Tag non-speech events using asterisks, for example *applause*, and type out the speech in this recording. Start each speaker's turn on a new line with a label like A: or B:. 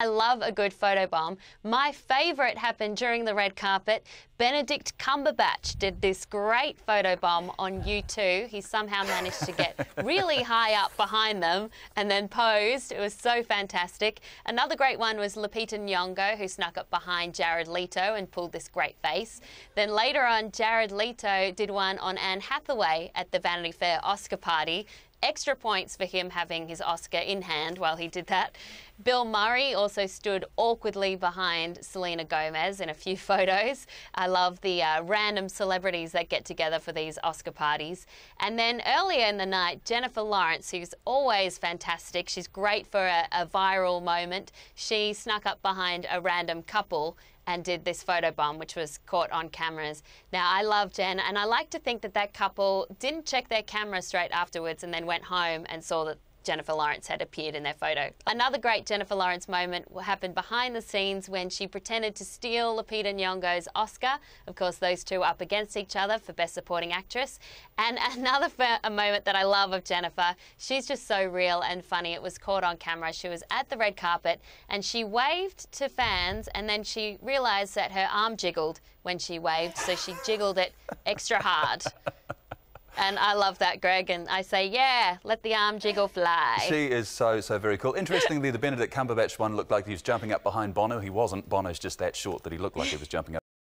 A: I love a good photo bomb. My favourite happened during the red carpet. Benedict Cumberbatch did this great photo bomb on U2. He somehow managed to get *laughs* really high up behind them and then posed. It was so fantastic. Another great one was Lupita Nyong'o, who snuck up behind Jared Leto and pulled this great face. Then later on, Jared Leto did one on Anne Hathaway at the Vanity Fair Oscar party extra points for him having his Oscar in hand while he did that. Bill Murray also stood awkwardly behind Selena Gomez in a few *laughs* photos. I love the uh, random celebrities that get together for these Oscar parties. And then earlier in the night, Jennifer Lawrence, who's always fantastic, she's great for a, a viral moment, she snuck up behind a random couple and did this photo bomb, which was caught on cameras. Now, I love Jen, and I like to think that that couple didn't check their camera straight afterwards and then went home and saw that Jennifer Lawrence had appeared in their photo. Another great Jennifer Lawrence moment happened behind the scenes when she pretended to steal Lupita Nyong'o's Oscar. Of course, those two up against each other for Best Supporting Actress. And *laughs* another a moment that I love of Jennifer, she's just so real and funny. It was caught on camera. She was at the red carpet and she waved to fans and then she realised that her arm jiggled when she waved, so she jiggled it extra hard. *laughs* And I love that, Greg. And I say, yeah, let the arm jiggle fly.
B: She is so, so very cool. Interestingly, the Benedict Cumberbatch one looked like he was jumping up behind Bono. He wasn't. Bono's just that short that he looked like he was jumping up.